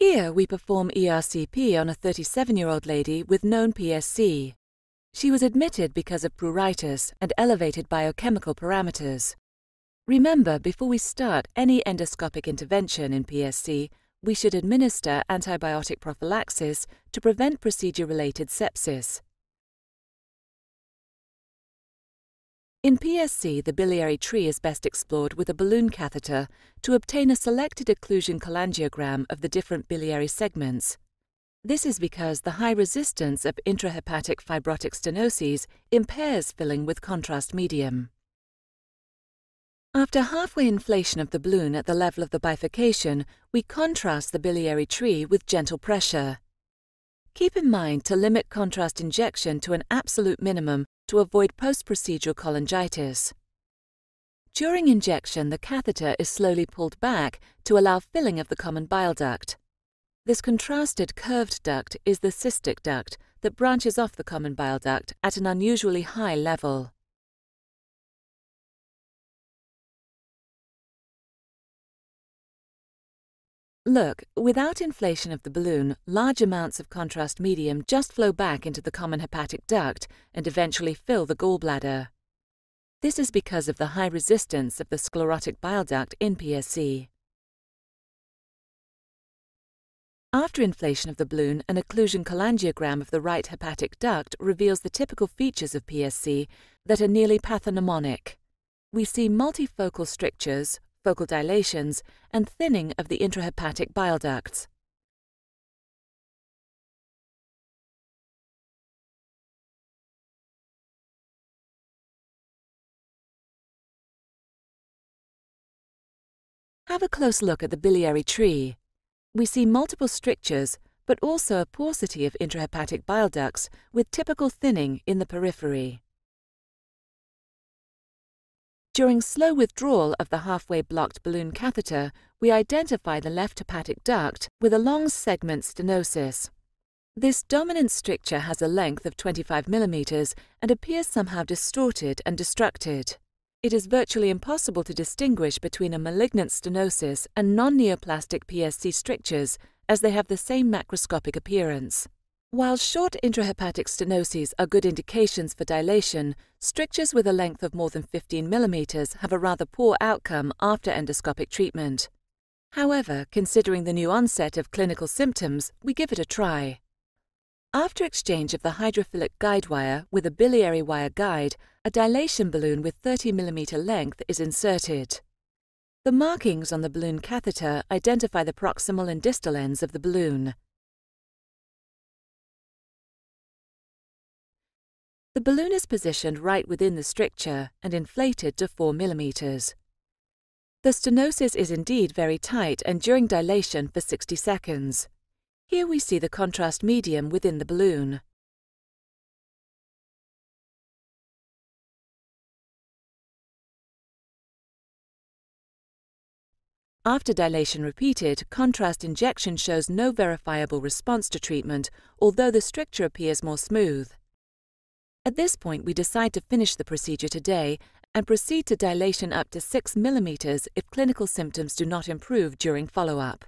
Here we perform ERCP on a 37 year old lady with known PSC. She was admitted because of pruritus and elevated biochemical parameters. Remember, before we start any endoscopic intervention in PSC, we should administer antibiotic prophylaxis to prevent procedure related sepsis. In PSC, the biliary tree is best explored with a balloon catheter to obtain a selected occlusion cholangiogram of the different biliary segments. This is because the high resistance of intrahepatic fibrotic stenoses impairs filling with contrast medium. After halfway inflation of the balloon at the level of the bifurcation, we contrast the biliary tree with gentle pressure. Keep in mind to limit contrast injection to an absolute minimum to avoid post-procedural cholangitis. During injection, the catheter is slowly pulled back to allow filling of the common bile duct. This contrasted curved duct is the cystic duct that branches off the common bile duct at an unusually high level. Look, without inflation of the balloon, large amounts of contrast medium just flow back into the common hepatic duct and eventually fill the gallbladder. This is because of the high resistance of the sclerotic bile duct in PSC. After inflation of the balloon, an occlusion cholangiogram of the right hepatic duct reveals the typical features of PSC that are nearly pathognomonic. We see multifocal strictures, focal dilations, and thinning of the intrahepatic bile ducts. Have a close look at the biliary tree. We see multiple strictures, but also a paucity of intrahepatic bile ducts with typical thinning in the periphery. During slow withdrawal of the halfway blocked balloon catheter, we identify the left hepatic duct with a long segment stenosis. This dominant stricture has a length of 25 mm and appears somehow distorted and destructed. It is virtually impossible to distinguish between a malignant stenosis and non-neoplastic PSC strictures as they have the same macroscopic appearance. While short intrahepatic stenoses are good indications for dilation, strictures with a length of more than 15 mm have a rather poor outcome after endoscopic treatment. However, considering the new onset of clinical symptoms, we give it a try. After exchange of the hydrophilic guide wire with a biliary wire guide, a dilation balloon with 30 mm length is inserted. The markings on the balloon catheter identify the proximal and distal ends of the balloon. The balloon is positioned right within the stricture and inflated to 4 mm. The stenosis is indeed very tight and during dilation for 60 seconds. Here we see the contrast medium within the balloon. After dilation repeated, contrast injection shows no verifiable response to treatment, although the stricture appears more smooth. At this point, we decide to finish the procedure today and proceed to dilation up to 6 mm if clinical symptoms do not improve during follow-up.